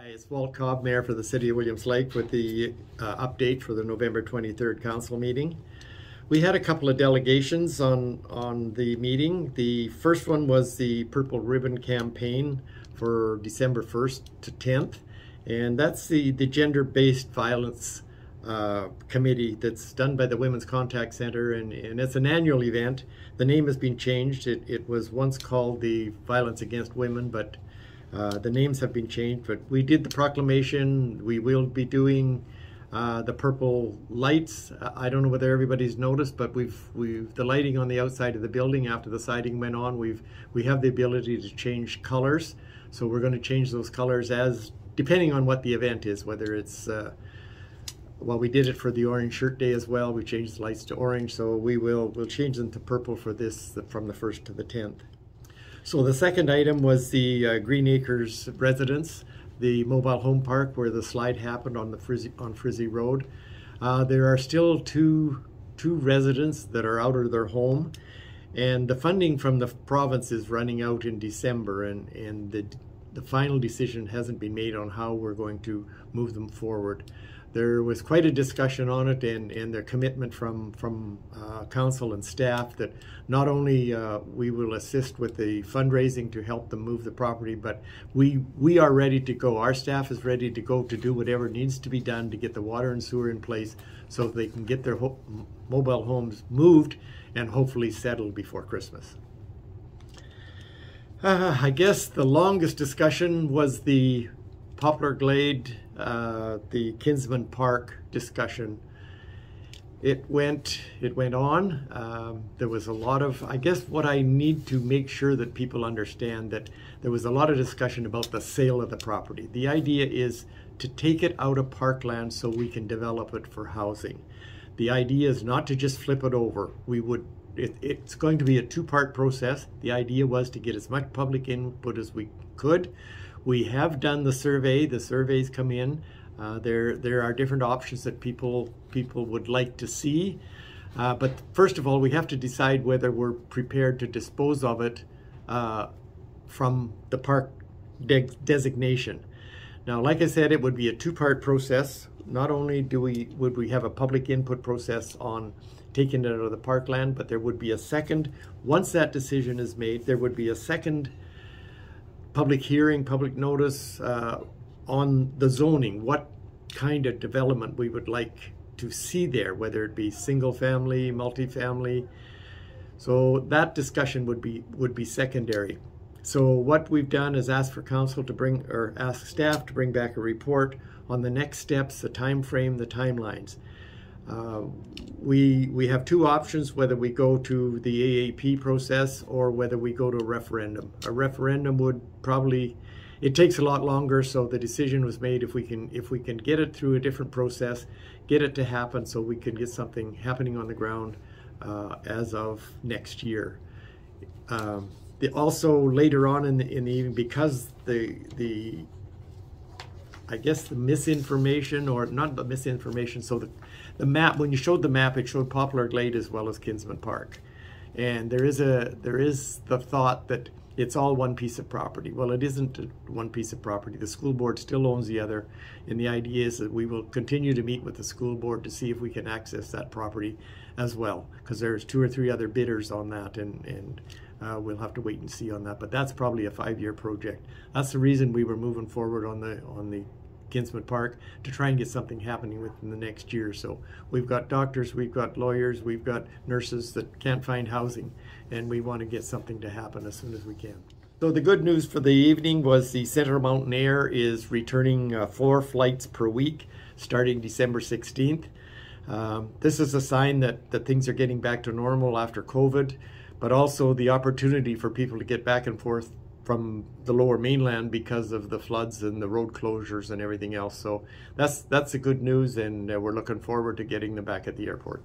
Hi, it's Walt Cobb, Mayor for the City of Williams Lake with the uh, update for the November 23rd council meeting. We had a couple of delegations on, on the meeting. The first one was the Purple Ribbon Campaign for December 1st to 10th. And that's the, the gender-based violence uh, committee that's done by the Women's Contact Center and, and it's an annual event. The name has been changed. It, it was once called the Violence Against Women, but uh, the names have been changed, but we did the proclamation. We will be doing uh, the purple lights. I don't know whether everybody's noticed, but we've we've the lighting on the outside of the building after the siding went on. We've we have the ability to change colors, so we're going to change those colors as depending on what the event is, whether it's uh, well, we did it for the orange shirt day as well. We changed the lights to orange, so we will we'll change them to purple for this from the first to the tenth. So the second item was the uh, Green Acres residence, the mobile home park where the slide happened on the Frizzi, on Frizzi Road. Uh, there are still two two residents that are out of their home, and the funding from the province is running out in December, and and the the final decision hasn't been made on how we're going to move them forward there was quite a discussion on it and, and their commitment from, from uh, council and staff that not only uh, we will assist with the fundraising to help them move the property, but we, we are ready to go. Our staff is ready to go to do whatever needs to be done to get the water and sewer in place so they can get their ho mobile homes moved and hopefully settled before Christmas. Uh, I guess the longest discussion was the Poplar Glade, uh, the Kinsmen Park discussion. It went, it went on. Um, there was a lot of, I guess what I need to make sure that people understand that there was a lot of discussion about the sale of the property. The idea is to take it out of parkland so we can develop it for housing. The idea is not to just flip it over. We would it, it's going to be a two-part process. The idea was to get as much public input as we could. We have done the survey. The surveys come in. Uh, there, there are different options that people people would like to see. Uh, but first of all, we have to decide whether we're prepared to dispose of it uh, from the park de designation. Now, like I said, it would be a two-part process. Not only do we would we have a public input process on taking it out of the parkland, but there would be a second, once that decision is made, there would be a second public hearing, public notice uh, on the zoning, what kind of development we would like to see there, whether it be single family, multifamily. So that discussion would be would be secondary. So what we've done is ask for council to bring or ask staff to bring back a report on the next steps, the time frame, the timelines. Uh, we, we have two options, whether we go to the AAP process or whether we go to a referendum. A referendum would probably, it takes a lot longer, so the decision was made if we can, if we can get it through a different process, get it to happen so we can get something happening on the ground uh, as of next year. Um, the, also later on in the, in the evening, because the, the I guess the misinformation or not the misinformation. So the, the map, when you showed the map, it showed Poplar Glade as well as Kinsmen Park. And there is a there is the thought that it's all one piece of property. Well, it isn't one piece of property. The school board still owns the other. And the idea is that we will continue to meet with the school board to see if we can access that property as well. Because there's two or three other bidders on that and, and uh, we'll have to wait and see on that. But that's probably a five-year project. That's the reason we were moving forward on the on the Kinsmen Park to try and get something happening within the next year. So we've got doctors, we've got lawyers, we've got nurses that can't find housing, and we want to get something to happen as soon as we can. So the good news for the evening was the Central Mountain Air is returning uh, four flights per week starting December 16th. Um, this is a sign that, that things are getting back to normal after COVID, but also the opportunity for people to get back and forth from the lower mainland because of the floods and the road closures and everything else. So that's that's the good news, and uh, we're looking forward to getting them back at the airport.